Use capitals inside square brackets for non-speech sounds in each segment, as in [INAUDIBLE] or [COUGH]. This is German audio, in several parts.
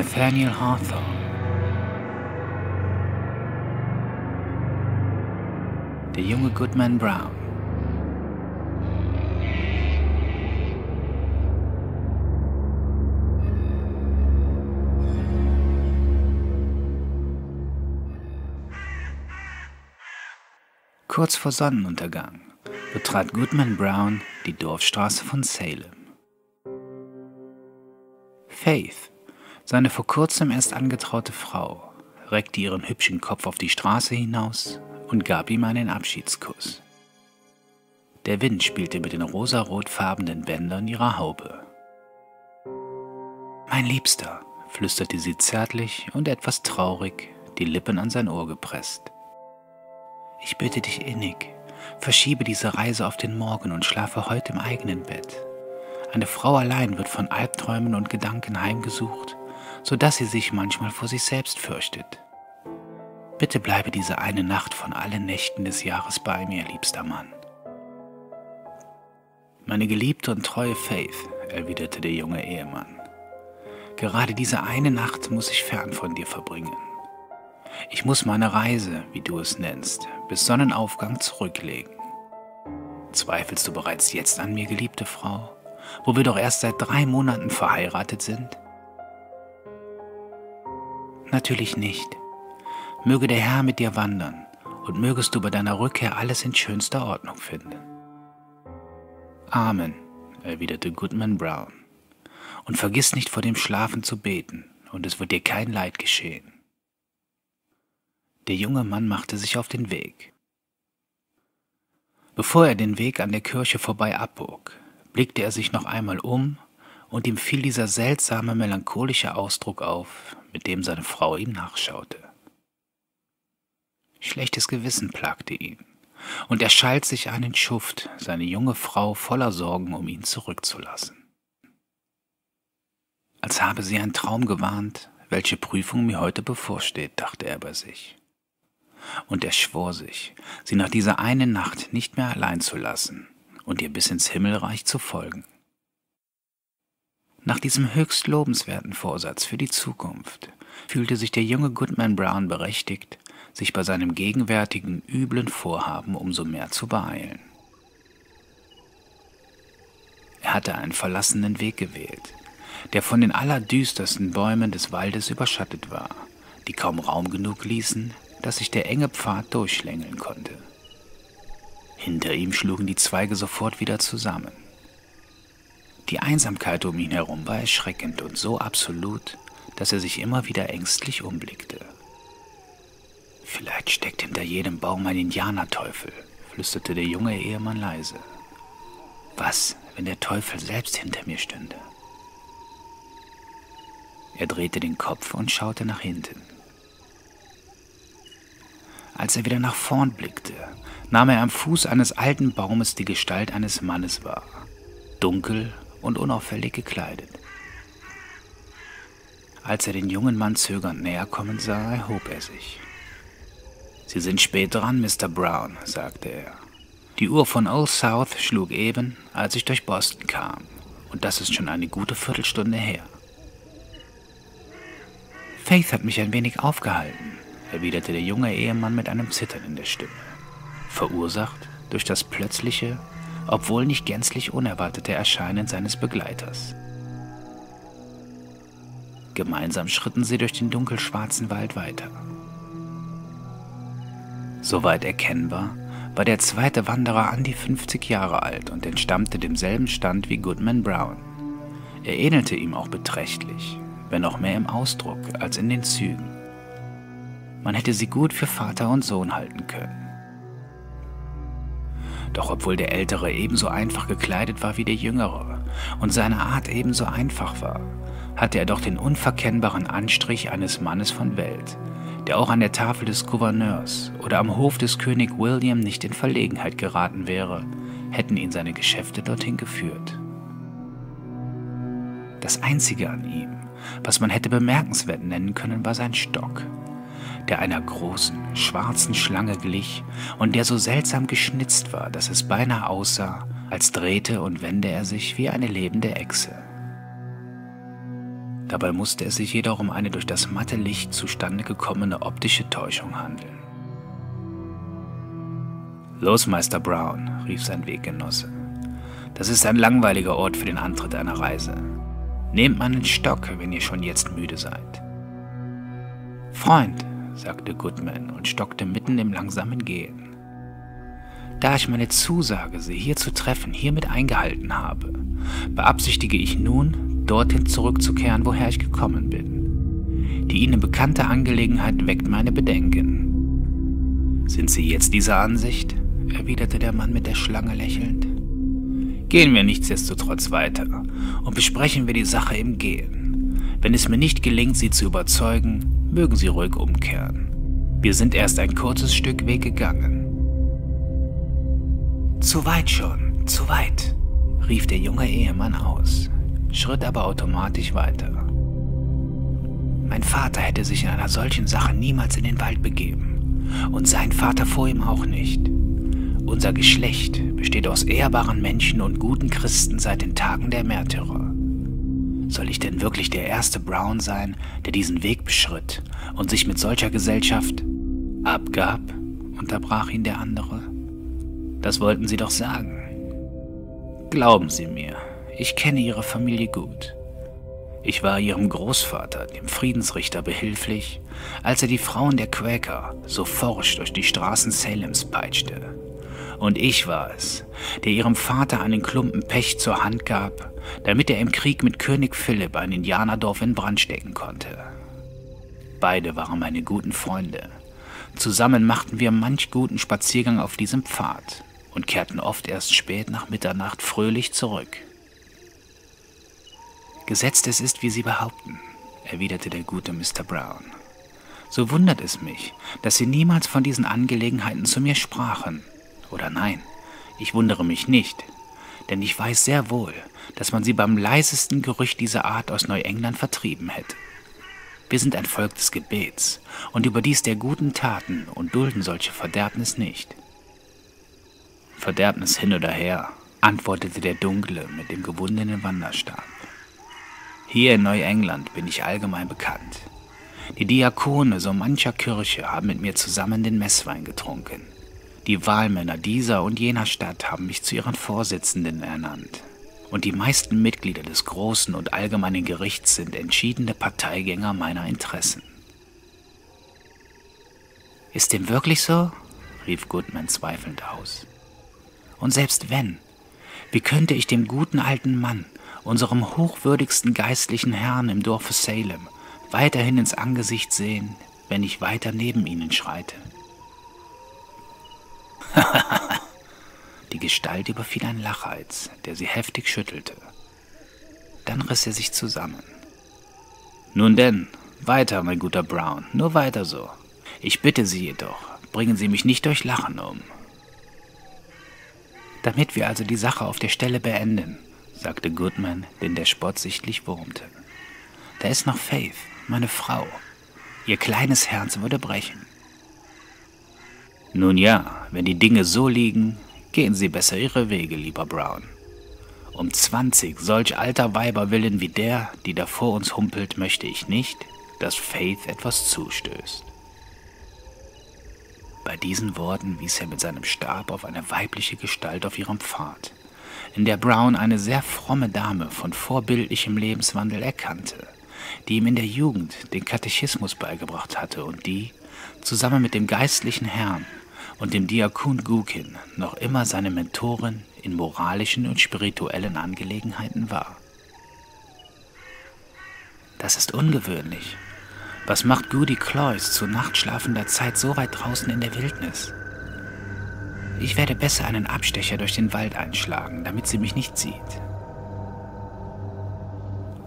Nathaniel Hawthorne. Der junge Goodman Brown. Kurz vor Sonnenuntergang betrat Goodman Brown die Dorfstraße von Salem. Faith, seine vor kurzem erst angetraute Frau, reckte ihren hübschen Kopf auf die Straße hinaus und gab ihm einen Abschiedskuss. Der Wind spielte mit den rosarotfarbenen Bändern ihrer Haube. Mein Liebster, flüsterte sie zärtlich und etwas traurig, die Lippen an sein Ohr gepresst. Ich bitte dich innig, verschiebe diese Reise auf den Morgen und schlafe heute im eigenen Bett. Eine Frau allein wird von Albträumen und Gedanken heimgesucht, so dass sie sich manchmal vor sich selbst fürchtet. Bitte bleibe diese eine Nacht von allen Nächten des Jahres bei mir, liebster Mann. Meine geliebte und treue Faith, erwiderte der junge Ehemann. Gerade diese eine Nacht muss ich fern von dir verbringen. Ich muss meine Reise, wie du es nennst, bis Sonnenaufgang zurücklegen. Zweifelst du bereits jetzt an mir, geliebte Frau, wo wir doch erst seit drei Monaten verheiratet sind? Natürlich nicht. Möge der Herr mit dir wandern und mögest du bei deiner Rückkehr alles in schönster Ordnung finden. Amen, erwiderte Goodman Brown. Und vergiss nicht vor dem Schlafen zu beten, und es wird dir kein Leid geschehen. Der junge Mann machte sich auf den Weg. Bevor er den Weg an der Kirche vorbei abbog, blickte er sich noch einmal um und ihm fiel dieser seltsame melancholische Ausdruck auf, mit dem seine Frau ihm nachschaute. Schlechtes Gewissen plagte ihn, und er schalt sich einen Schuft, seine junge Frau voller Sorgen um ihn zurückzulassen. Als habe sie ein Traum gewarnt, welche Prüfung mir heute bevorsteht, dachte er bei sich und er schwor sich, sie nach dieser einen Nacht nicht mehr allein zu lassen und ihr bis ins Himmelreich zu folgen. Nach diesem höchst lobenswerten Vorsatz für die Zukunft fühlte sich der junge Goodman Brown berechtigt, sich bei seinem gegenwärtigen üblen Vorhaben umso mehr zu beeilen. Er hatte einen verlassenen Weg gewählt, der von den allerdüstersten Bäumen des Waldes überschattet war, die kaum Raum genug ließen, dass sich der enge Pfad durchschlängeln konnte. Hinter ihm schlugen die Zweige sofort wieder zusammen. Die Einsamkeit um ihn herum war erschreckend und so absolut, dass er sich immer wieder ängstlich umblickte. Vielleicht steckt hinter jedem Baum ein Indianerteufel, flüsterte der junge Ehemann leise. Was, wenn der Teufel selbst hinter mir stünde? Er drehte den Kopf und schaute nach hinten. Als er wieder nach vorn blickte, nahm er am Fuß eines alten Baumes die Gestalt eines Mannes wahr, dunkel und unauffällig gekleidet. Als er den jungen Mann zögernd näher kommen sah, erhob er sich. Sie sind spät dran, Mr. Brown, sagte er. Die Uhr von Old South schlug eben, als ich durch Boston kam, und das ist schon eine gute Viertelstunde her. Faith hat mich ein wenig aufgehalten, erwiderte der junge Ehemann mit einem Zittern in der Stimme, verursacht durch das plötzliche, obwohl nicht gänzlich unerwartete Erscheinen seines Begleiters. Gemeinsam schritten sie durch den dunkelschwarzen Wald weiter. Soweit erkennbar war der zweite Wanderer an die 50 Jahre alt und entstammte demselben Stand wie Goodman Brown. Er ähnelte ihm auch beträchtlich, wenn auch mehr im Ausdruck als in den Zügen. Man hätte sie gut für Vater und Sohn halten können. Doch obwohl der Ältere ebenso einfach gekleidet war wie der Jüngere und seine Art ebenso einfach war, hatte er doch den unverkennbaren Anstrich eines Mannes von Welt, der auch an der Tafel des Gouverneurs oder am Hof des König William nicht in Verlegenheit geraten wäre, hätten ihn seine Geschäfte dorthin geführt. Das Einzige an ihm, was man hätte bemerkenswert nennen können, war sein Stock, der einer großen, schwarzen Schlange glich und der so seltsam geschnitzt war, dass es beinahe aussah, als drehte und wende er sich wie eine lebende Echse. Dabei musste es sich jedoch um eine durch das matte Licht zustande gekommene optische Täuschung handeln. Los, Meister Brown, rief sein Weggenosse. Das ist ein langweiliger Ort für den Antritt einer Reise. Nehmt meinen Stock, wenn ihr schon jetzt müde seid. Freund, sagte Goodman und stockte mitten im langsamen Gehen. Da ich meine Zusage, sie hier zu treffen, hiermit eingehalten habe, beabsichtige ich nun, dorthin zurückzukehren, woher ich gekommen bin. Die Ihnen bekannte Angelegenheit weckt meine Bedenken. Sind Sie jetzt dieser Ansicht? erwiderte der Mann mit der Schlange lächelnd. Gehen wir nichtsdestotrotz weiter und besprechen wir die Sache im Gehen. Wenn es mir nicht gelingt, Sie zu überzeugen, mögen Sie ruhig umkehren. Wir sind erst ein kurzes Stück Weg gegangen. Zu weit schon, zu weit, rief der junge Ehemann aus, schritt aber automatisch weiter. Mein Vater hätte sich in einer solchen Sache niemals in den Wald begeben, und sein Vater vor ihm auch nicht. Unser Geschlecht besteht aus ehrbaren Menschen und guten Christen seit den Tagen der Märtyrer. Soll ich denn wirklich der erste Brown sein, der diesen Weg beschritt und sich mit solcher Gesellschaft abgab? unterbrach ihn der andere. Das wollten Sie doch sagen. Glauben Sie mir, ich kenne Ihre Familie gut. Ich war Ihrem Großvater, dem Friedensrichter, behilflich, als er die Frauen der Quäker so forsch durch die Straßen Salems peitschte. Und ich war es, der ihrem Vater einen Klumpen Pech zur Hand gab, damit er im Krieg mit König Philipp ein Indianerdorf in Brand stecken konnte. Beide waren meine guten Freunde. Zusammen machten wir manch guten Spaziergang auf diesem Pfad und kehrten oft erst spät nach Mitternacht fröhlich zurück. Gesetzt es ist, wie Sie behaupten, erwiderte der gute Mr. Brown. So wundert es mich, dass Sie niemals von diesen Angelegenheiten zu mir sprachen. Oder nein, ich wundere mich nicht, denn ich weiß sehr wohl, dass man sie beim leisesten Gerücht dieser Art aus Neuengland vertrieben hätte. Wir sind ein Volk des Gebets und überdies der guten Taten und dulden solche Verderbnis nicht. Verderbnis hin oder her, antwortete der Dunkle mit dem gewundenen Wanderstab. Hier in Neuengland bin ich allgemein bekannt. Die Diakone so mancher Kirche haben mit mir zusammen den Messwein getrunken. Die Wahlmänner dieser und jener Stadt haben mich zu ihren Vorsitzenden ernannt. Und die meisten Mitglieder des großen und allgemeinen Gerichts sind entschiedene Parteigänger meiner Interessen. Ist dem wirklich so? rief Goodman zweifelnd aus. Und selbst wenn, wie könnte ich dem guten alten Mann, unserem hochwürdigsten geistlichen Herrn im Dorfe Salem, weiterhin ins Angesicht sehen, wenn ich weiter neben ihnen schreite? Die Gestalt überfiel ein Lachreiz, der sie heftig schüttelte. Dann riss er sich zusammen. Nun denn, weiter, mein guter Brown, nur weiter so. Ich bitte Sie jedoch, bringen Sie mich nicht durch Lachen um. Damit wir also die Sache auf der Stelle beenden, sagte Goodman, den der Spott sichtlich wurmte. Da ist noch Faith, meine Frau. Ihr kleines Herz würde brechen. Nun ja, wenn die Dinge so liegen, gehen Sie besser Ihre Wege, lieber Brown. Um zwanzig solch alter Weiber willen wie der, die da vor uns humpelt, möchte ich nicht, dass Faith etwas zustößt. Bei diesen Worten wies er mit seinem Stab auf eine weibliche Gestalt auf ihrem Pfad, in der Brown eine sehr fromme Dame von vorbildlichem Lebenswandel erkannte, die ihm in der Jugend den Katechismus beigebracht hatte und die, zusammen mit dem geistlichen Herrn und dem Diakon Gukin, noch immer seine Mentorin in moralischen und spirituellen Angelegenheiten war. Das ist ungewöhnlich, was macht Goody Cloyce zu nachtschlafender Zeit so weit draußen in der Wildnis? Ich werde besser einen Abstecher durch den Wald einschlagen, damit sie mich nicht sieht.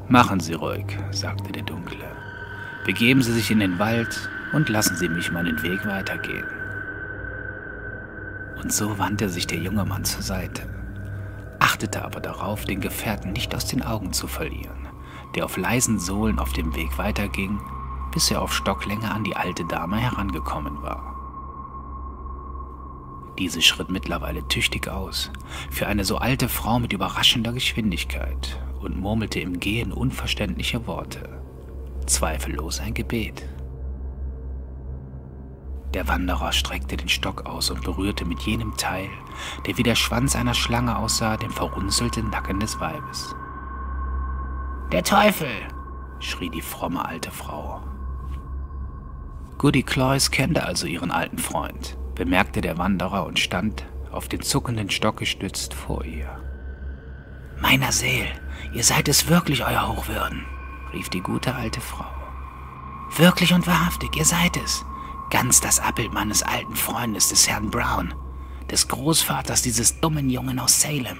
Machen Sie ruhig, sagte der Dunkle. Begeben Sie sich in den Wald und lassen Sie mich meinen Weg weitergehen. Und so wandte sich der junge Mann zur Seite, achtete aber darauf, den Gefährten nicht aus den Augen zu verlieren, der auf leisen Sohlen auf dem Weg weiterging bis er auf Stocklänge an die alte Dame herangekommen war. Diese schritt mittlerweile tüchtig aus, für eine so alte Frau mit überraschender Geschwindigkeit, und murmelte im Gehen unverständliche Worte. Zweifellos ein Gebet. Der Wanderer streckte den Stock aus und berührte mit jenem Teil, der wie der Schwanz einer Schlange aussah, den verrunzelten Nacken des Weibes. Der Teufel! schrie die fromme alte Frau. Goody Cloyce kannte also ihren alten Freund, bemerkte der Wanderer und stand, auf den zuckenden Stock gestützt, vor ihr. Meiner Seel, ihr seid es wirklich, euer Hochwürden, rief die gute alte Frau. Wirklich und wahrhaftig, ihr seid es. Ganz das Abbild meines alten Freundes, des Herrn Brown, des Großvaters dieses dummen Jungen aus Salem.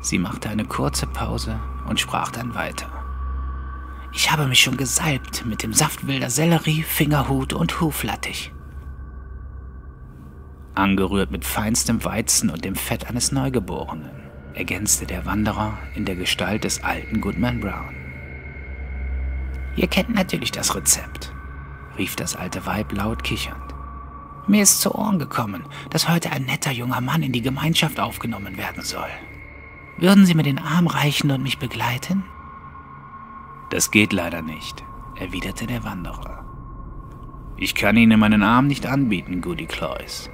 Sie machte eine kurze Pause und sprach dann weiter. Ich habe mich schon gesalbt mit dem Saft wilder Sellerie, Fingerhut und Huflattich. Angerührt mit feinstem Weizen und dem Fett eines Neugeborenen, ergänzte der Wanderer in der Gestalt des alten Goodman Brown. Ihr kennt natürlich das Rezept, rief das alte Weib laut kichernd. Mir ist zu Ohren gekommen, dass heute ein netter junger Mann in die Gemeinschaft aufgenommen werden soll. Würden Sie mir den Arm reichen und mich begleiten? Das geht leider nicht, erwiderte der Wanderer. Ich kann Ihnen meinen Arm nicht anbieten, Goody Cloyce.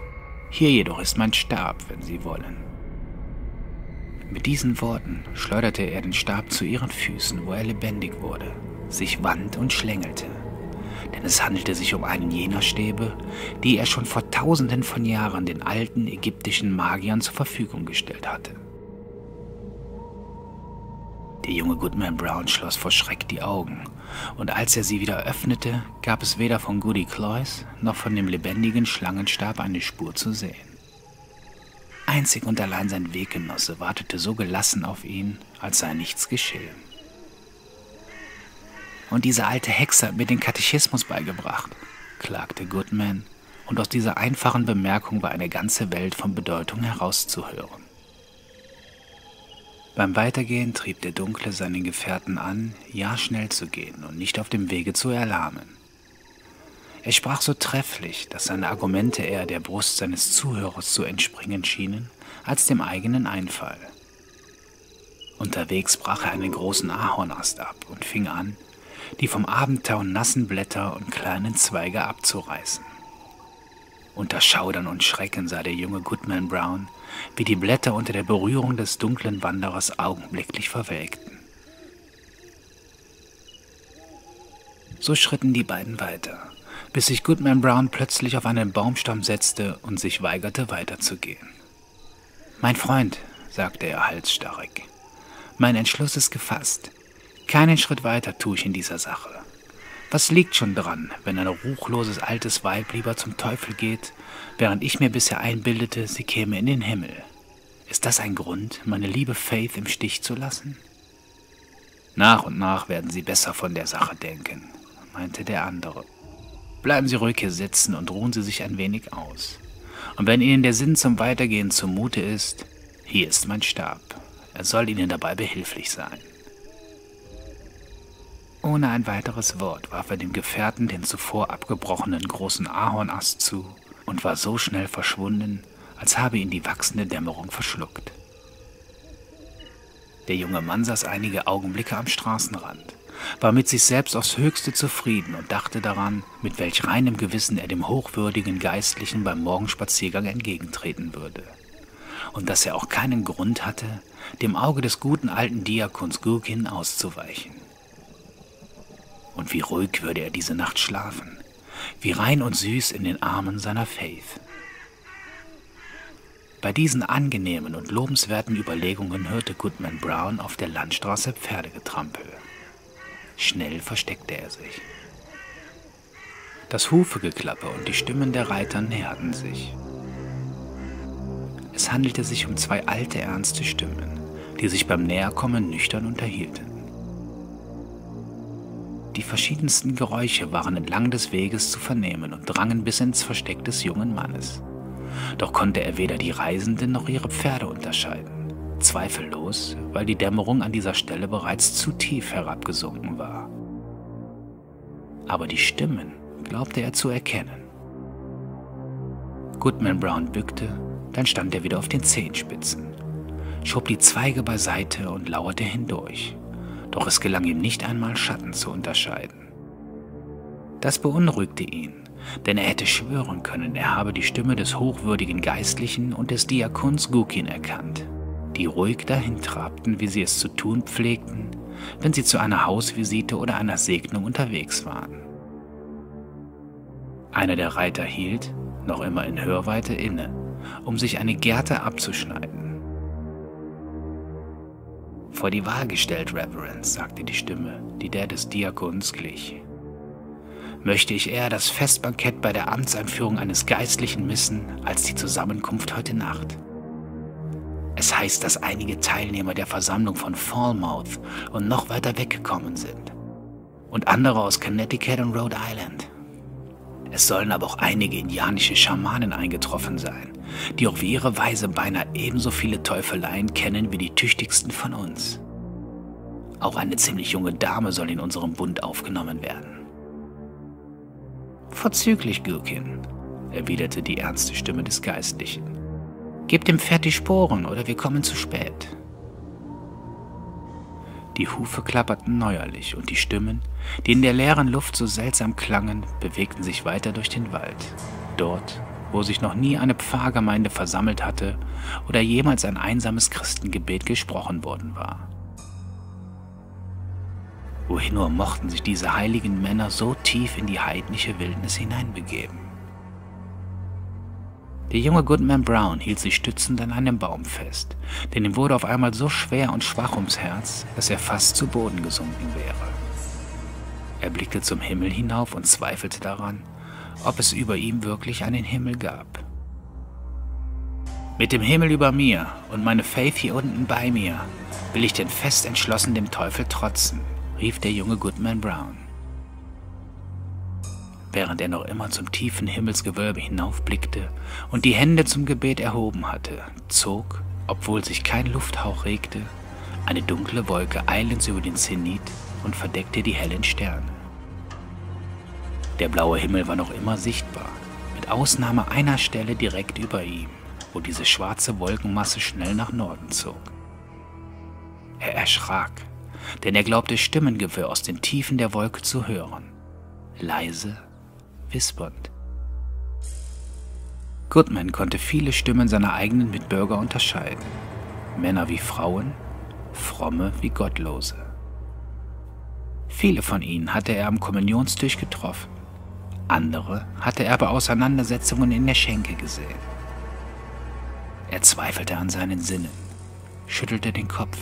Hier jedoch ist mein Stab, wenn Sie wollen. Mit diesen Worten schleuderte er den Stab zu ihren Füßen, wo er lebendig wurde, sich wand und schlängelte. Denn es handelte sich um einen jener Stäbe, die er schon vor tausenden von Jahren den alten ägyptischen Magiern zur Verfügung gestellt hatte. Der junge Goodman Brown schloss vor Schreck die Augen, und als er sie wieder öffnete, gab es weder von Goody Cloyce noch von dem lebendigen Schlangenstab eine Spur zu sehen. Einzig und allein sein Weggenosse wartete so gelassen auf ihn, als sei nichts geschehen. Und diese alte Hexe hat mir den Katechismus beigebracht, klagte Goodman, und aus dieser einfachen Bemerkung war eine ganze Welt von Bedeutung herauszuhören. Beim Weitergehen trieb der Dunkle seinen Gefährten an, ja schnell zu gehen und nicht auf dem Wege zu erlahmen. Er sprach so trefflich, dass seine Argumente eher der Brust seines Zuhörers zu entspringen schienen, als dem eigenen Einfall. Unterwegs brach er einen großen Ahornast ab und fing an, die vom Abendtau nassen Blätter und kleinen Zweige abzureißen. Unter Schaudern und Schrecken sah der junge Goodman Brown, wie die Blätter unter der Berührung des dunklen Wanderers augenblicklich verwelkten. So schritten die beiden weiter, bis sich Goodman Brown plötzlich auf einen Baumstamm setzte und sich weigerte weiterzugehen. Mein Freund, sagte er halsstarrig, mein Entschluss ist gefasst. Keinen Schritt weiter tue ich in dieser Sache. Was liegt schon dran, wenn ein ruchloses altes Weib lieber zum Teufel geht, während ich mir bisher einbildete, sie käme in den Himmel? Ist das ein Grund, meine liebe Faith im Stich zu lassen? Nach und nach werden Sie besser von der Sache denken, meinte der andere. Bleiben Sie ruhig hier sitzen und ruhen Sie sich ein wenig aus. Und wenn Ihnen der Sinn zum Weitergehen zumute ist, hier ist mein Stab. Er soll Ihnen dabei behilflich sein. Ohne ein weiteres Wort warf er dem Gefährten den zuvor abgebrochenen großen Ahornast zu und war so schnell verschwunden, als habe ihn die wachsende Dämmerung verschluckt. Der junge Mann saß einige Augenblicke am Straßenrand, war mit sich selbst aufs höchste zufrieden und dachte daran, mit welch reinem Gewissen er dem hochwürdigen Geistlichen beim Morgenspaziergang entgegentreten würde. Und dass er auch keinen Grund hatte, dem Auge des guten alten Diakons Gurkin auszuweichen. Und wie ruhig würde er diese Nacht schlafen, wie rein und süß in den Armen seiner Faith. Bei diesen angenehmen und lobenswerten Überlegungen hörte Goodman Brown auf der Landstraße Pferdegetrampel. Schnell versteckte er sich. Das Hufegeklappe und die Stimmen der Reiter näherten sich. Es handelte sich um zwei alte, ernste Stimmen, die sich beim Näherkommen nüchtern unterhielten. Die verschiedensten Geräusche waren entlang des Weges zu vernehmen und drangen bis ins Versteck des jungen Mannes. Doch konnte er weder die Reisenden noch ihre Pferde unterscheiden. Zweifellos, weil die Dämmerung an dieser Stelle bereits zu tief herabgesunken war. Aber die Stimmen glaubte er zu erkennen. Goodman Brown bückte, dann stand er wieder auf den Zehenspitzen. schob die Zweige beiseite und lauerte hindurch, doch es gelang ihm nicht einmal Schatten zu unterscheiden. Das beunruhigte ihn, denn er hätte schwören können, er habe die Stimme des hochwürdigen Geistlichen und des Diakons Gukin erkannt, die ruhig dahintrabten, wie sie es zu tun pflegten, wenn sie zu einer Hausvisite oder einer Segnung unterwegs waren. Einer der Reiter hielt, noch immer in Hörweite, inne, um sich eine Gerte abzuschneiden. Vor die Wahl gestellt, Reverend, sagte die Stimme, die der des Diakons glich. Möchte ich eher das Festbankett bei der Amtseinführung eines Geistlichen missen, als die Zusammenkunft heute Nacht? Es heißt, dass einige Teilnehmer der Versammlung von Falmouth und noch weiter weggekommen sind. Und andere aus Connecticut und Rhode Island. Es sollen aber auch einige indianische Schamanen eingetroffen sein, die auf ihre Weise beinahe ebenso viele Teufeleien kennen wie die tüchtigsten von uns. Auch eine ziemlich junge Dame soll in unserem Bund aufgenommen werden. Vorzüglich, Gürkin, erwiderte die ernste Stimme des Geistlichen. Gebt dem Pferd die Sporen oder wir kommen zu spät. Die Hufe klapperten neuerlich und die Stimmen, die in der leeren Luft so seltsam klangen, bewegten sich weiter durch den Wald. Dort, wo sich noch nie eine Pfarrgemeinde versammelt hatte oder jemals ein einsames Christengebet gesprochen worden war. Wohin nur mochten sich diese heiligen Männer so tief in die heidnische Wildnis hineinbegeben? Der junge Goodman Brown hielt sich stützend an einem Baum fest, denn ihm wurde auf einmal so schwer und schwach ums Herz, dass er fast zu Boden gesunken wäre. Er blickte zum Himmel hinauf und zweifelte daran, ob es über ihm wirklich einen Himmel gab. Mit dem Himmel über mir und meine Faith hier unten bei mir will ich denn fest entschlossen dem Teufel trotzen, rief der junge Goodman Brown während er noch immer zum tiefen Himmelsgewölbe hinaufblickte und die Hände zum Gebet erhoben hatte, zog, obwohl sich kein Lufthauch regte, eine dunkle Wolke eilends über den Zenit und verdeckte die hellen Sterne. Der blaue Himmel war noch immer sichtbar, mit Ausnahme einer Stelle direkt über ihm, wo diese schwarze Wolkenmasse schnell nach Norden zog. Er erschrak, denn er glaubte Stimmengewirr aus den Tiefen der Wolke zu hören, leise wispernd. Goodman konnte viele Stimmen seiner eigenen Mitbürger unterscheiden. Männer wie Frauen, fromme wie Gottlose. Viele von ihnen hatte er am Kommunionstisch getroffen. Andere hatte er bei Auseinandersetzungen in der Schenke gesehen. Er zweifelte an seinen Sinnen, schüttelte den Kopf.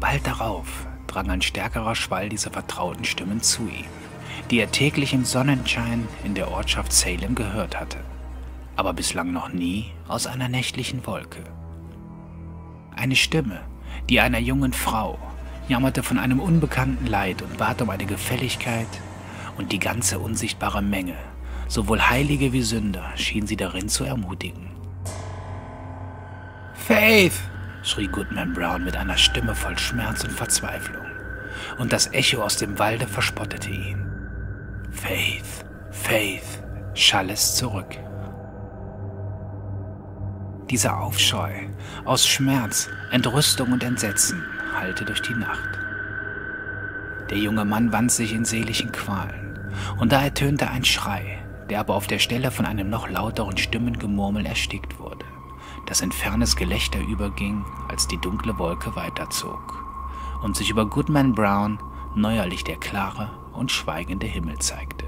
Bald darauf drang ein stärkerer Schwall dieser vertrauten Stimmen zu ihm die er täglich im Sonnenschein in der Ortschaft Salem gehört hatte, aber bislang noch nie aus einer nächtlichen Wolke. Eine Stimme, die einer jungen Frau, jammerte von einem unbekannten Leid und bat um eine Gefälligkeit, und die ganze unsichtbare Menge, sowohl Heilige wie Sünder, schien sie darin zu ermutigen. Faith! schrie Goodman Brown mit einer Stimme voll Schmerz und Verzweiflung, und das Echo aus dem Walde verspottete ihn. Faith, Faith, schall es zurück. Dieser Aufscheu aus Schmerz, Entrüstung und Entsetzen hallte durch die Nacht. Der junge Mann wand sich in seelischen Qualen, und da ertönte ein Schrei, der aber auf der Stelle von einem noch lauteren Stimmengemurmel erstickt wurde, das in fernes Gelächter überging, als die dunkle Wolke weiterzog und sich über Goodman Brown neuerlich der klare und schweigende Himmel zeigte.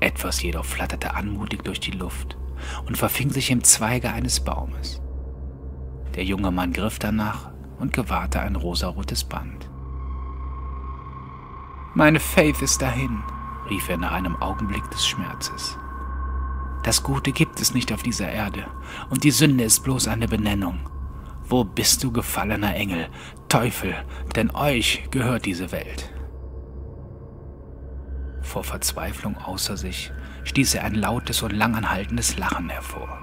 Etwas jedoch flatterte anmutig durch die Luft und verfing sich im Zweige eines Baumes. Der junge Mann griff danach und gewahrte ein rosarotes Band. Meine Faith ist dahin, rief er nach einem Augenblick des Schmerzes. Das Gute gibt es nicht auf dieser Erde, und die Sünde ist bloß eine Benennung. Wo bist du, gefallener Engel, Teufel, denn euch gehört diese Welt. Vor Verzweiflung außer sich stieß er ein lautes und langanhaltendes Lachen hervor.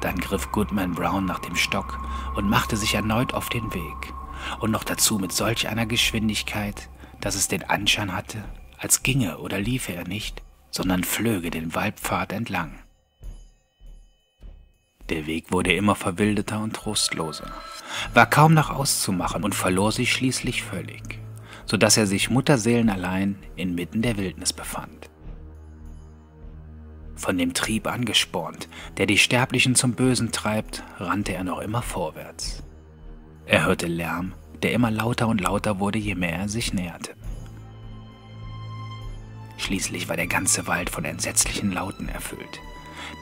Dann griff Goodman Brown nach dem Stock und machte sich erneut auf den Weg, und noch dazu mit solch einer Geschwindigkeit, dass es den Anschein hatte, als ginge oder liefe er nicht, sondern flöge den Waldpfad entlang. Der Weg wurde immer verwilderter und trostloser, war kaum noch auszumachen und verlor sich schließlich völlig, so dass er sich mutterseelenallein inmitten der Wildnis befand. Von dem Trieb angespornt, der die Sterblichen zum Bösen treibt, rannte er noch immer vorwärts. Er hörte Lärm, der immer lauter und lauter wurde, je mehr er sich näherte. Schließlich war der ganze Wald von entsetzlichen Lauten erfüllt.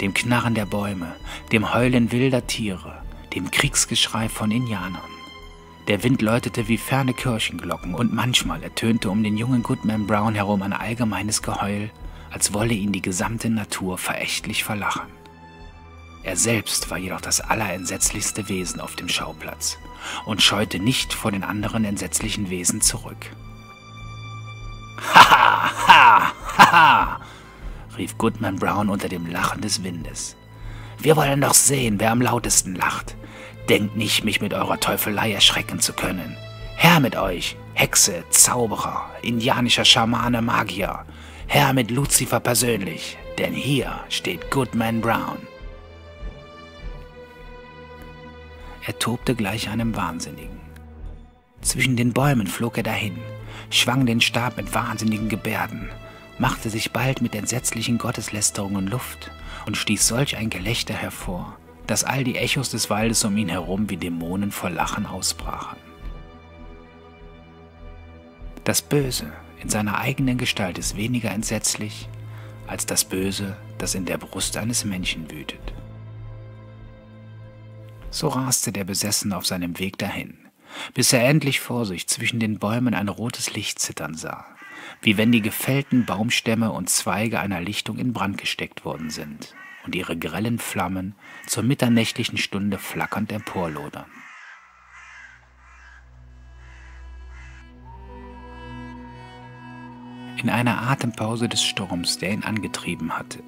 Dem Knarren der Bäume, dem Heulen wilder Tiere, dem Kriegsgeschrei von Indianern. Der Wind läutete wie ferne Kirchenglocken und manchmal ertönte um den jungen Goodman Brown herum ein allgemeines Geheul, als wolle ihn die gesamte Natur verächtlich verlachen. Er selbst war jedoch das allerentsetzlichste Wesen auf dem Schauplatz und scheute nicht vor den anderen entsetzlichen Wesen zurück. Haha, [LAUGHS] ha, haha, rief Goodman Brown unter dem Lachen des Windes. Wir wollen doch sehen, wer am lautesten lacht. Denkt nicht, mich mit eurer Teufelei erschrecken zu können. Herr mit euch, Hexe, Zauberer, indianischer Schamane, Magier. Herr mit Lucifer persönlich, denn hier steht Goodman Brown. Er tobte gleich einem Wahnsinnigen. Zwischen den Bäumen flog er dahin, schwang den Stab mit wahnsinnigen Gebärden, machte sich bald mit entsetzlichen Gotteslästerungen Luft und stieß solch ein Gelächter hervor, dass all die Echos des Waldes um ihn herum wie Dämonen vor Lachen ausbrachen. Das Böse in seiner eigenen Gestalt ist weniger entsetzlich als das Böse, das in der Brust eines Menschen wütet. So raste der Besessene auf seinem Weg dahin, bis er endlich vor sich zwischen den Bäumen ein rotes Licht zittern sah, wie wenn die gefällten Baumstämme und Zweige einer Lichtung in Brand gesteckt worden sind und ihre grellen Flammen zur mitternächtlichen Stunde flackernd emporlodern. In einer Atempause des Sturms, der ihn angetrieben hatte,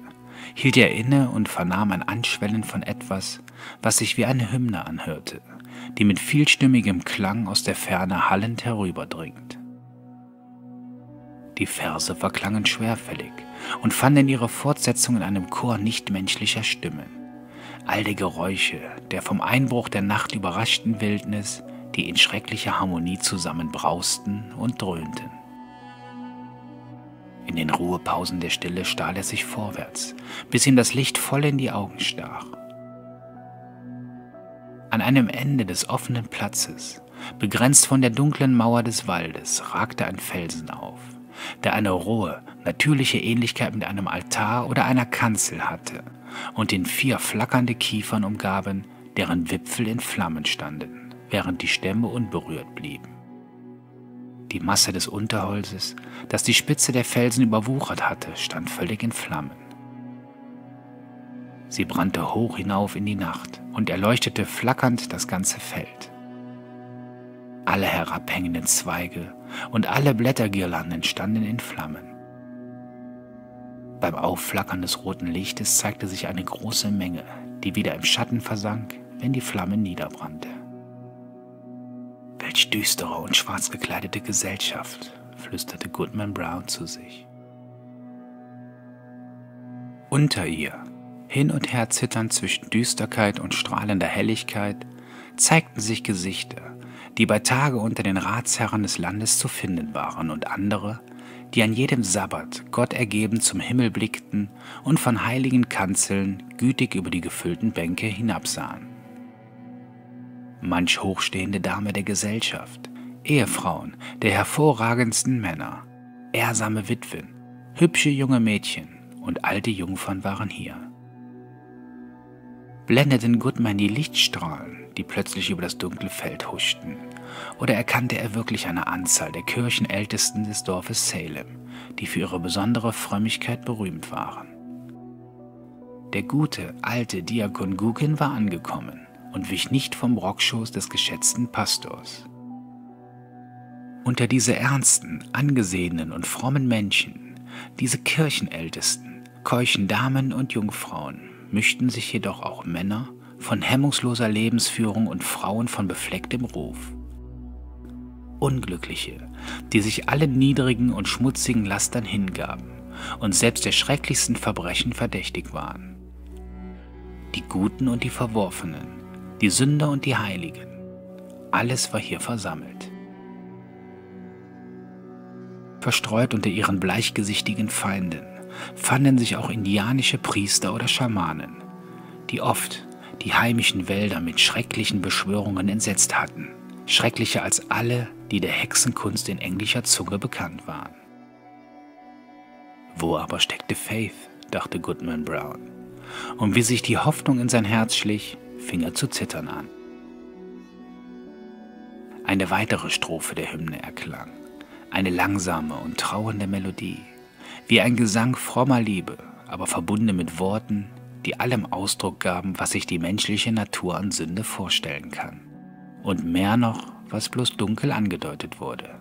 hielt er inne und vernahm ein Anschwellen von etwas, was sich wie eine Hymne anhörte, die mit vielstimmigem Klang aus der Ferne hallend herüberdringt. Die Verse verklangen schwerfällig und fanden ihre Fortsetzung in einem Chor nichtmenschlicher Stimmen. All die Geräusche der vom Einbruch der Nacht überraschten Wildnis, die in schrecklicher Harmonie zusammenbrausten und dröhnten. In den Ruhepausen der Stille stahl er sich vorwärts, bis ihm das Licht voll in die Augen stach. An einem Ende des offenen Platzes, begrenzt von der dunklen Mauer des Waldes, ragte ein Felsen auf, der eine rohe, natürliche Ähnlichkeit mit einem Altar oder einer Kanzel hatte und den vier flackernde Kiefern umgaben, deren Wipfel in Flammen standen, während die Stämme unberührt blieben. Die Masse des Unterholzes, das die Spitze der Felsen überwuchert hatte, stand völlig in Flammen. Sie brannte hoch hinauf in die Nacht und erleuchtete flackernd das ganze Feld. Alle herabhängenden Zweige und alle Blättergirlanden standen in Flammen. Beim Aufflackern des roten Lichtes zeigte sich eine große Menge, die wieder im Schatten versank, wenn die Flamme niederbrannte. Welch düstere und schwarz gekleidete Gesellschaft, flüsterte Goodman Brown zu sich. Unter ihr, hin und her zitternd zwischen Düsterkeit und strahlender Helligkeit, zeigten sich Gesichter, die bei Tage unter den Ratsherren des Landes zu finden waren und andere, die an jedem Sabbat Gott ergeben zum Himmel blickten und von heiligen Kanzeln gütig über die gefüllten Bänke hinabsahen. Manch hochstehende Dame der Gesellschaft, Ehefrauen der hervorragendsten Männer, ehrsame Witwen, hübsche junge Mädchen und alte Jungfern waren hier blendeten Goodman die Lichtstrahlen, die plötzlich über das dunkle Feld huschten, oder erkannte er wirklich eine Anzahl der Kirchenältesten des Dorfes Salem, die für ihre besondere Frömmigkeit berühmt waren. Der gute, alte Diakon Guggen war angekommen und wich nicht vom Rockschoß des geschätzten Pastors. Unter diese ernsten, angesehenen und frommen Menschen, diese Kirchenältesten, keuchen Damen und Jungfrauen, mischten sich jedoch auch Männer von hemmungsloser Lebensführung und Frauen von beflecktem Ruf. Unglückliche, die sich allen niedrigen und schmutzigen Lastern hingaben und selbst der schrecklichsten Verbrechen verdächtig waren. die Guten und die Verworfenen, die Sünder und die Heiligen. Alles war hier versammelt. Verstreut unter ihren bleichgesichtigen Feinden fanden sich auch indianische Priester oder Schamanen, die oft die heimischen Wälder mit schrecklichen Beschwörungen entsetzt hatten, schrecklicher als alle, die der Hexenkunst in englischer Zunge bekannt waren. Wo aber steckte Faith, dachte Goodman Brown, und wie sich die Hoffnung in sein Herz schlich, fing er zu zittern an. Eine weitere Strophe der Hymne erklang, eine langsame und trauernde Melodie, wie ein Gesang frommer Liebe, aber verbunden mit Worten, die allem Ausdruck gaben, was sich die menschliche Natur an Sünde vorstellen kann. Und mehr noch, was bloß dunkel angedeutet wurde.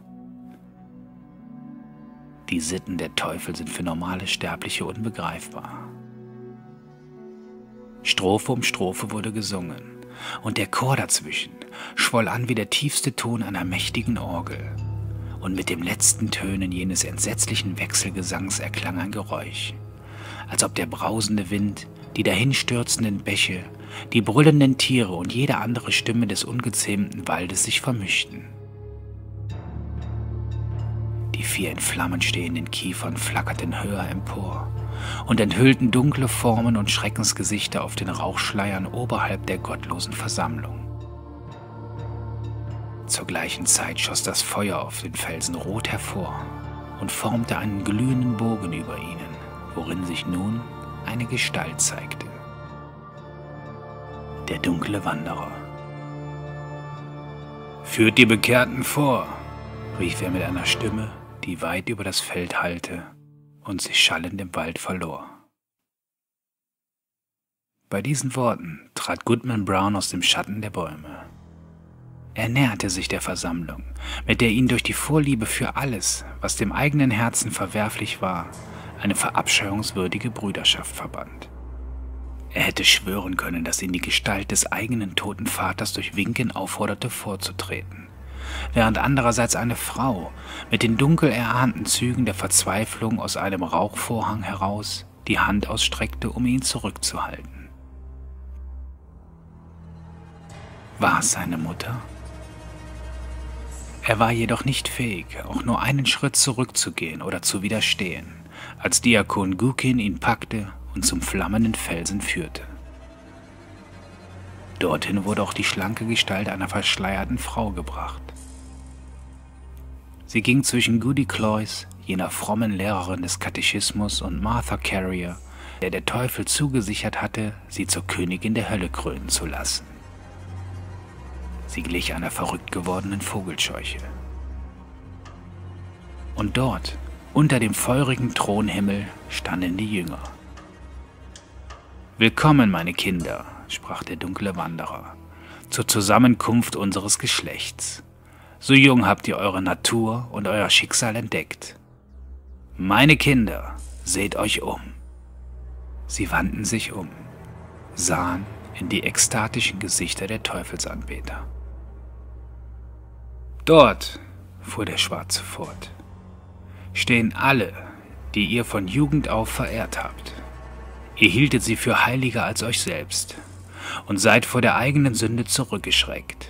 Die Sitten der Teufel sind für normale Sterbliche unbegreifbar. Strophe um Strophe wurde gesungen, und der Chor dazwischen schwoll an wie der tiefste Ton einer mächtigen Orgel. Und mit dem letzten Tönen jenes entsetzlichen Wechselgesangs erklang ein Geräusch, als ob der brausende Wind die dahinstürzenden Bäche, die brüllenden Tiere und jede andere Stimme des ungezähmten Waldes sich vermischten. Die vier in Flammen stehenden Kiefern flackerten höher empor und enthüllten dunkle Formen und Schreckensgesichter auf den Rauchschleiern oberhalb der gottlosen Versammlung. Zur gleichen Zeit schoss das Feuer auf den Felsen rot hervor und formte einen glühenden Bogen über ihnen, worin sich nun eine Gestalt zeigte. Der dunkle Wanderer. Führt die Bekehrten vor, rief er mit einer Stimme, die weit über das Feld hallte und sich schallend im Wald verlor. Bei diesen Worten trat Goodman Brown aus dem Schatten der Bäume. Er näherte sich der Versammlung, mit der ihn durch die Vorliebe für alles, was dem eigenen Herzen verwerflich war, eine verabscheuungswürdige Brüderschaft verband. Er hätte schwören können, dass ihn die Gestalt des eigenen toten Vaters durch Winken aufforderte, vorzutreten, während andererseits eine Frau mit den dunkel erahnten Zügen der Verzweiflung aus einem Rauchvorhang heraus die Hand ausstreckte, um ihn zurückzuhalten. War es seine Mutter? Er war jedoch nicht fähig, auch nur einen Schritt zurückzugehen oder zu widerstehen als Diakon Gukin ihn packte und zum flammenden Felsen führte. Dorthin wurde auch die schlanke Gestalt einer verschleierten Frau gebracht. Sie ging zwischen Goody Cloyce, jener frommen Lehrerin des Katechismus, und Martha Carrier, der der Teufel zugesichert hatte, sie zur Königin der Hölle krönen zu lassen. Sie glich einer verrückt gewordenen Vogelscheuche. Und dort, unter dem feurigen Thronhimmel standen die Jünger. Willkommen, meine Kinder, sprach der dunkle Wanderer, zur Zusammenkunft unseres Geschlechts. So jung habt ihr eure Natur und euer Schicksal entdeckt. Meine Kinder, seht euch um. Sie wandten sich um, sahen in die ekstatischen Gesichter der Teufelsanbeter. Dort, fuhr der Schwarze fort, stehen alle, die ihr von Jugend auf verehrt habt. Ihr hieltet sie für heiliger als euch selbst und seid vor der eigenen Sünde zurückgeschreckt.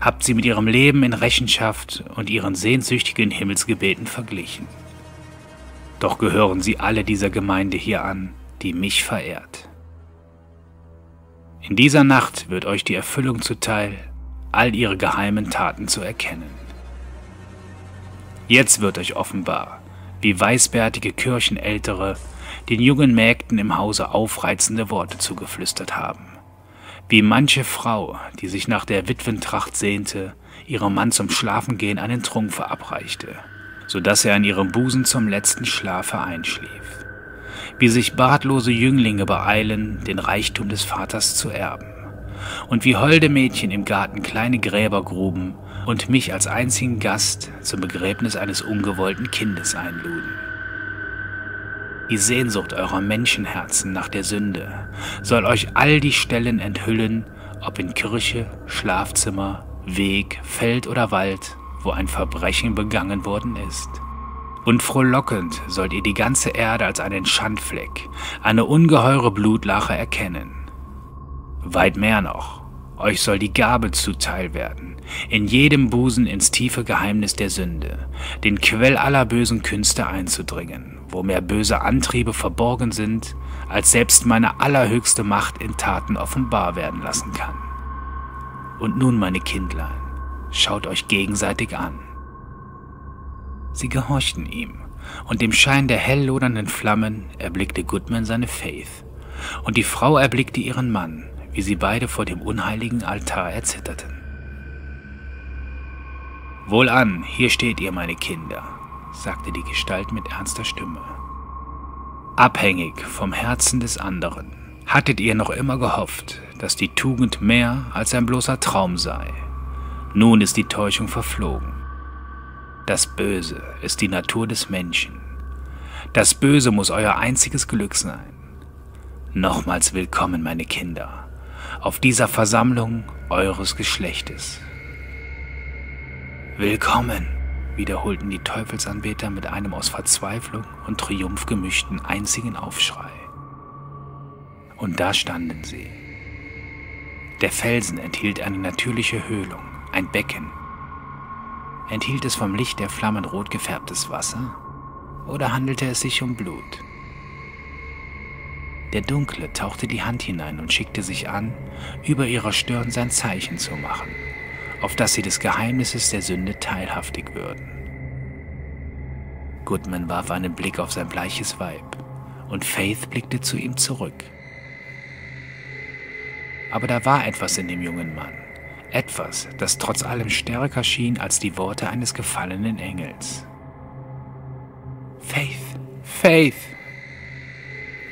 Habt sie mit ihrem Leben in Rechenschaft und ihren sehnsüchtigen Himmelsgebeten verglichen. Doch gehören sie alle dieser Gemeinde hier an, die mich verehrt. In dieser Nacht wird euch die Erfüllung zuteil, all ihre geheimen Taten zu erkennen. Jetzt wird euch offenbar, wie weißbärtige Kirchenältere den jungen Mägden im Hause aufreizende Worte zugeflüstert haben. Wie manche Frau, die sich nach der Witwentracht sehnte, ihrem Mann zum Schlafengehen einen Trunk verabreichte, so dass er an ihrem Busen zum letzten Schlafe einschlief. Wie sich bartlose Jünglinge beeilen, den Reichtum des Vaters zu erben. Und wie holde Mädchen im Garten kleine Gräber gruben, und mich als einzigen Gast zum Begräbnis eines ungewollten Kindes einluden. Die Sehnsucht eurer Menschenherzen nach der Sünde soll euch all die Stellen enthüllen, ob in Kirche, Schlafzimmer, Weg, Feld oder Wald, wo ein Verbrechen begangen worden ist. Und frohlockend sollt ihr die ganze Erde als einen Schandfleck, eine ungeheure Blutlache erkennen, Weit mehr noch. Euch soll die Gabe zuteil werden, in jedem Busen ins tiefe Geheimnis der Sünde, den Quell aller bösen Künste einzudringen, wo mehr böse Antriebe verborgen sind, als selbst meine allerhöchste Macht in Taten offenbar werden lassen kann. Und nun, meine Kindlein, schaut euch gegenseitig an. Sie gehorchten ihm, und im Schein der hell lodernden Flammen erblickte Goodman seine Faith, und die Frau erblickte ihren Mann, wie sie beide vor dem unheiligen Altar erzitterten. Wohlan, hier steht ihr, meine Kinder, sagte die Gestalt mit ernster Stimme. Abhängig vom Herzen des anderen, hattet ihr noch immer gehofft, dass die Tugend mehr als ein bloßer Traum sei. Nun ist die Täuschung verflogen. Das Böse ist die Natur des Menschen. Das Böse muss euer einziges Glück sein. Nochmals willkommen, meine Kinder auf dieser Versammlung eures Geschlechtes. Willkommen, wiederholten die Teufelsanbeter mit einem aus Verzweiflung und Triumph gemischten einzigen Aufschrei. Und da standen sie. Der Felsen enthielt eine natürliche Höhlung, ein Becken. Enthielt es vom Licht der Flammen rot gefärbtes Wasser oder handelte es sich um Blut? Der Dunkle tauchte die Hand hinein und schickte sich an, über ihrer Stirn sein Zeichen zu machen, auf das sie des Geheimnisses der Sünde teilhaftig würden. Goodman warf einen Blick auf sein bleiches Weib, und Faith blickte zu ihm zurück. Aber da war etwas in dem jungen Mann, etwas, das trotz allem stärker schien als die Worte eines gefallenen Engels. Faith, Faith,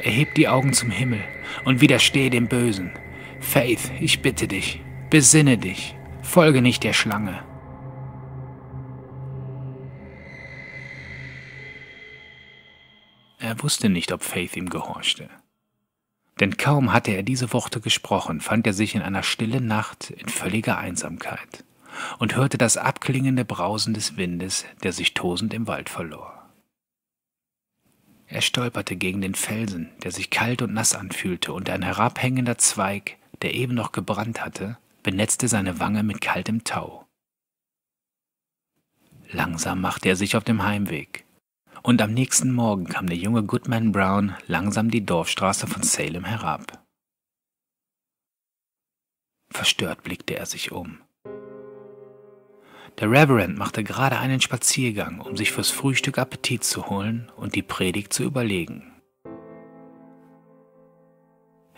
Erheb die Augen zum Himmel und widerstehe dem Bösen. Faith, ich bitte dich, besinne dich, folge nicht der Schlange. Er wusste nicht, ob Faith ihm gehorchte. Denn kaum hatte er diese Worte gesprochen, fand er sich in einer stillen Nacht in völliger Einsamkeit und hörte das abklingende Brausen des Windes, der sich tosend im Wald verlor. Er stolperte gegen den Felsen, der sich kalt und nass anfühlte, und ein herabhängender Zweig, der eben noch gebrannt hatte, benetzte seine Wange mit kaltem Tau. Langsam machte er sich auf dem Heimweg, und am nächsten Morgen kam der junge Goodman Brown langsam die Dorfstraße von Salem herab. Verstört blickte er sich um. Der Reverend machte gerade einen Spaziergang, um sich fürs Frühstück Appetit zu holen und die Predigt zu überlegen.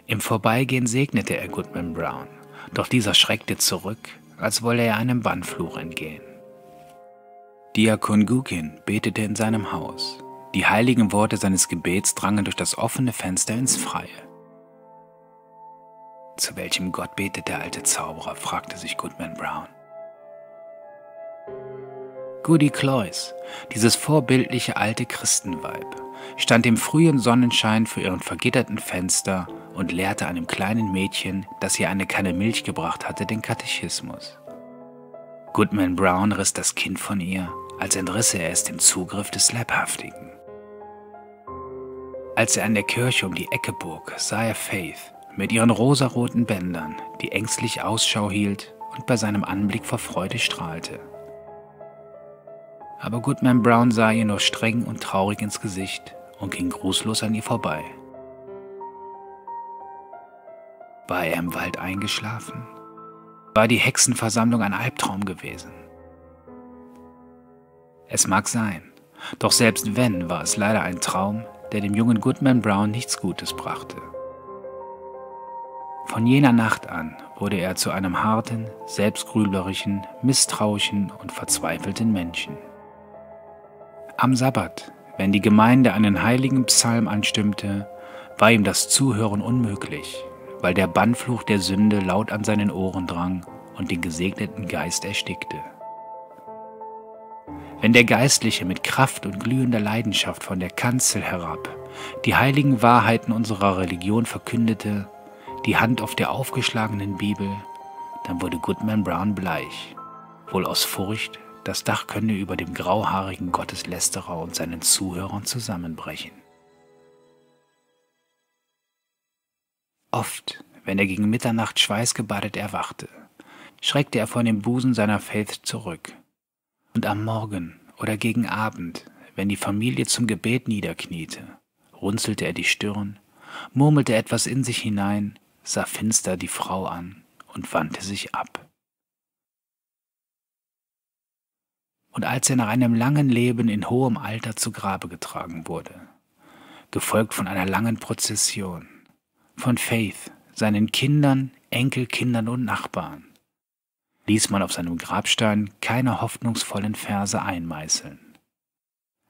Im Vorbeigehen segnete er Goodman Brown, doch dieser schreckte zurück, als wolle er einem Bannfluch entgehen. Diakon Gukin betete in seinem Haus. Die heiligen Worte seines Gebets drangen durch das offene Fenster ins Freie. Zu welchem Gott betet der alte Zauberer? fragte sich Goodman Brown. Goody Cloyce, dieses vorbildliche alte Christenweib, stand im frühen Sonnenschein vor ihrem vergitterten Fenster und lehrte einem kleinen Mädchen, das ihr eine Kanne Milch gebracht hatte, den Katechismus. Goodman Brown riss das Kind von ihr, als entrisse er es dem Zugriff des Leibhaftigen. Als er an der Kirche um die Ecke bog, sah er Faith mit ihren rosaroten Bändern, die ängstlich Ausschau hielt und bei seinem Anblick vor Freude strahlte aber Goodman Brown sah ihr nur streng und traurig ins Gesicht und ging grußlos an ihr vorbei. War er im Wald eingeschlafen? War die Hexenversammlung ein Albtraum gewesen? Es mag sein, doch selbst wenn, war es leider ein Traum, der dem jungen Goodman Brown nichts Gutes brachte. Von jener Nacht an wurde er zu einem harten, selbstgrüblerischen, misstrauischen und verzweifelten Menschen. Am Sabbat, wenn die Gemeinde einen heiligen Psalm anstimmte, war ihm das Zuhören unmöglich, weil der Bannfluch der Sünde laut an seinen Ohren drang und den gesegneten Geist erstickte. Wenn der Geistliche mit Kraft und glühender Leidenschaft von der Kanzel herab die heiligen Wahrheiten unserer Religion verkündete, die Hand auf der aufgeschlagenen Bibel, dann wurde Goodman Brown bleich, wohl aus Furcht das Dach könne über dem grauhaarigen Gotteslästerer und seinen Zuhörern zusammenbrechen. Oft, wenn er gegen Mitternacht schweißgebadet erwachte, schreckte er vor dem Busen seiner Faith zurück. Und am Morgen oder gegen Abend, wenn die Familie zum Gebet niederkniete, runzelte er die Stirn, murmelte etwas in sich hinein, sah finster die Frau an und wandte sich ab. Und als er nach einem langen Leben in hohem Alter zu Grabe getragen wurde, gefolgt von einer langen Prozession, von Faith, seinen Kindern, Enkelkindern und Nachbarn, ließ man auf seinem Grabstein keine hoffnungsvollen Verse einmeißeln.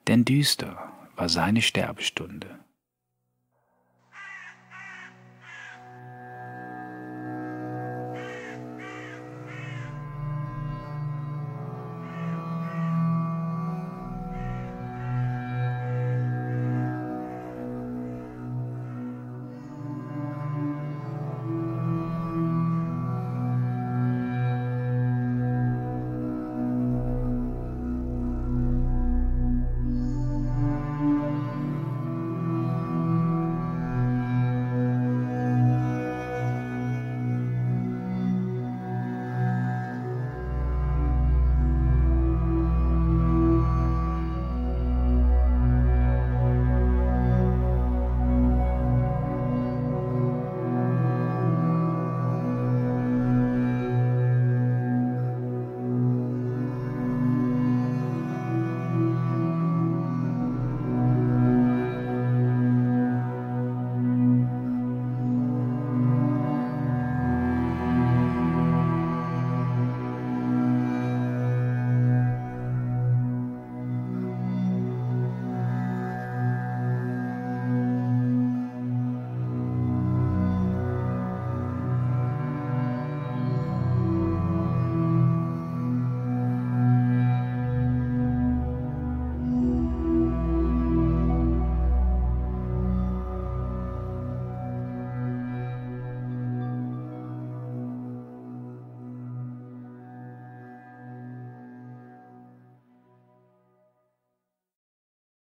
Denn düster war seine Sterbestunde.